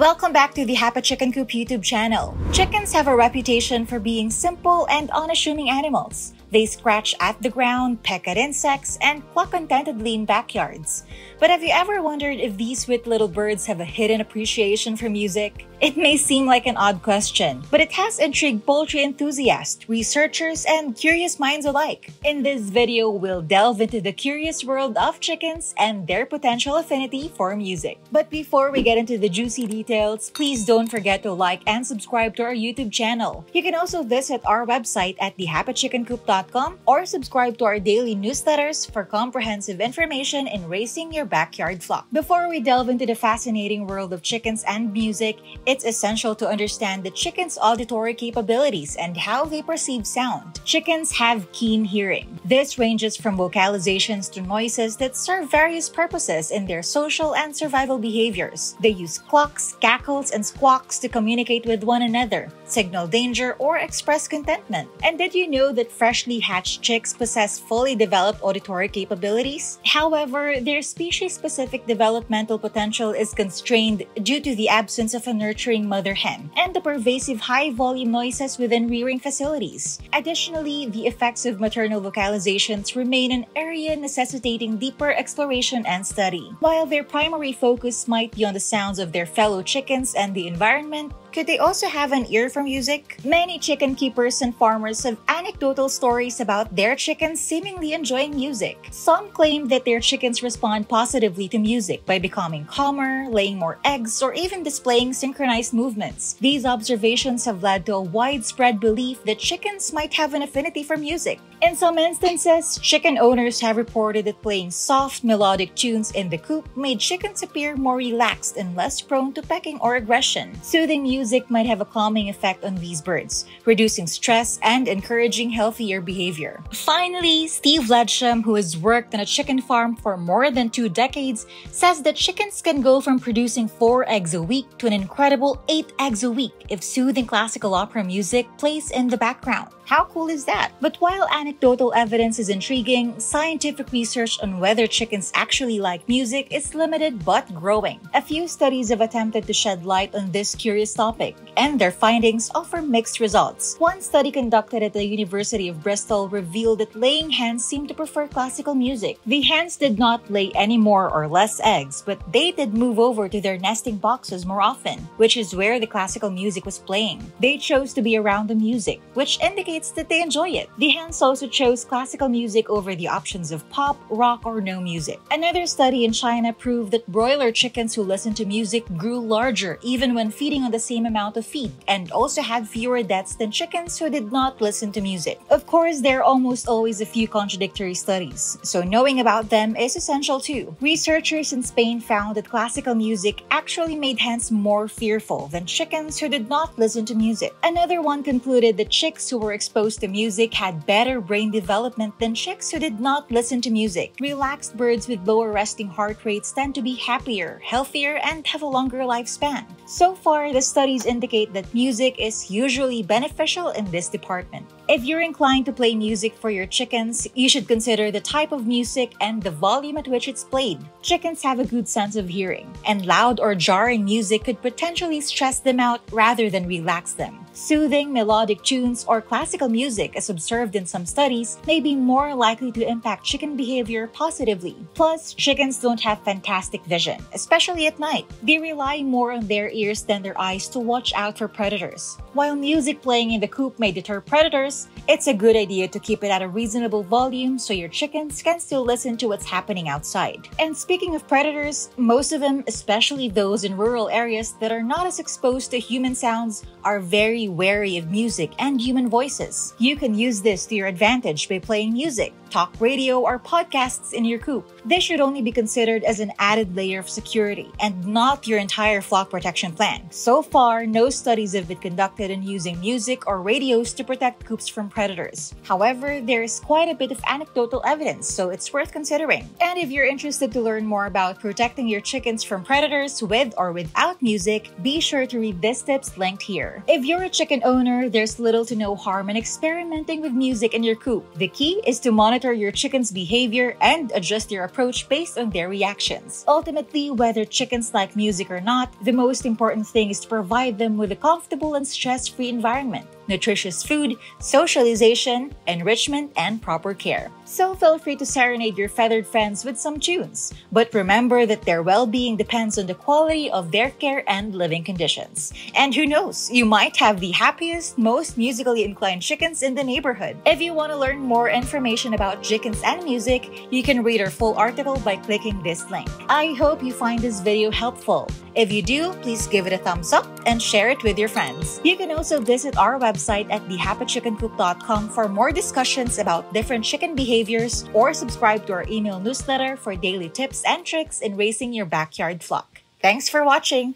Welcome back to the Happy Chicken Coop YouTube channel. Chickens have a reputation for being simple and unassuming animals. They scratch at the ground, peck at insects, and cluck contentedly in backyards. But have you ever wondered if these sweet little birds have a hidden appreciation for music? It may seem like an odd question, but it has intrigued poultry enthusiasts, researchers, and curious minds alike. In this video, we'll delve into the curious world of chickens and their potential affinity for music. But before we get into the juicy details, please don't forget to like and subscribe to our YouTube channel. You can also visit our website at thehappychickencoop.com or subscribe to our daily newsletters for comprehensive information in raising your backyard flock. Before we delve into the fascinating world of chickens and music, it's essential to understand the chicken's auditory capabilities and how they perceive sound. Chickens have keen hearing. This ranges from vocalizations to noises that serve various purposes in their social and survival behaviors. They use clucks, cackles, and squawks to communicate with one another, signal danger, or express contentment. And did you know that freshly hatched chicks possess fully developed auditory capabilities? However, their species-specific developmental potential is constrained due to the absence of a nurturing mother hen, and the pervasive high volume noises within rearing facilities. Additionally, the effects of maternal vocalizations remain an area necessitating deeper exploration and study. While their primary focus might be on the sounds of their fellow chickens and the environment, could they also have an ear for music? Many chicken keepers and farmers have anecdotal stories about their chickens seemingly enjoying music. Some claim that their chickens respond positively to music by becoming calmer, laying more eggs, or even displaying synchronized movements. These observations have led to a widespread belief that chickens might have an affinity for music. In some instances, chicken owners have reported that playing soft, melodic tunes in the coop made chickens appear more relaxed and less prone to pecking or aggression. Soothing music music might have a calming effect on these birds, reducing stress and encouraging healthier behavior. Finally, Steve Ledsham, who has worked on a chicken farm for more than two decades, says that chickens can go from producing four eggs a week to an incredible eight eggs a week if soothing classical opera music plays in the background. How cool is that? But while anecdotal evidence is intriguing, scientific research on whether chickens actually like music is limited but growing. A few studies have attempted to shed light on this curious topic, and their findings offer mixed results. One study conducted at the University of Bristol revealed that laying hens seem to prefer classical music. The hens did not lay any more or less eggs, but they did move over to their nesting boxes more often, which is where the classical music was playing. They chose to be around the music, which indicates indicates that they enjoy it. The hens also chose classical music over the options of pop, rock, or no music. Another study in China proved that broiler chickens who listened to music grew larger even when feeding on the same amount of feed, and also had fewer deaths than chickens who did not listen to music. Of course, there are almost always a few contradictory studies, so knowing about them is essential too. Researchers in Spain found that classical music actually made hens more fearful than chickens who did not listen to music. Another one concluded that chicks who were exposed exposed to music had better brain development than chicks who did not listen to music. Relaxed birds with lower resting heart rates tend to be happier, healthier, and have a longer lifespan. So far, the studies indicate that music is usually beneficial in this department. If you're inclined to play music for your chickens, you should consider the type of music and the volume at which it's played. Chickens have a good sense of hearing, and loud or jarring music could potentially stress them out rather than relax them. Soothing, melodic tunes, or classical music, as observed in some studies, may be more likely to impact chicken behavior positively. Plus, chickens don't have fantastic vision, especially at night. They rely more on their ears than their eyes to watch out for predators. While music playing in the coop may deter predators, it's a good idea to keep it at a reasonable volume so your chickens can still listen to what's happening outside. And speaking of predators, most of them, especially those in rural areas that are not as exposed to human sounds, are very wary of music and human voices. You can use this to your advantage by playing music, talk radio, or podcasts in your coop. This should only be considered as an added layer of security and not your entire flock protection plan. So far, no studies have been conducted in using music or radios to protect coops from predators. However, there is quite a bit of anecdotal evidence, so it's worth considering. And if you're interested to learn more about protecting your chickens from predators with or without music, be sure to read these tips linked here. If you're a chicken owner, there's little to no harm in experimenting with music in your coop. The key is to monitor your chicken's behavior and adjust your approach based on their reactions. Ultimately, whether chickens like music or not, the most important thing is to provide them with a comfortable and stress free environment nutritious food, socialization, enrichment, and proper care. So feel free to serenade your feathered friends with some tunes. But remember that their well being depends on the quality of their care and living conditions. And who knows, you might have the happiest, most musically inclined chickens in the neighborhood. If you want to learn more information about chickens and music, you can read our full article by clicking this link. I hope you find this video helpful. If you do, please give it a thumbs up and share it with your friends. You can also visit our website at thehappychickencoop.com for more discussions about different chicken behaviors or subscribe to our email newsletter for daily tips and tricks in raising your backyard flock. Thanks for watching!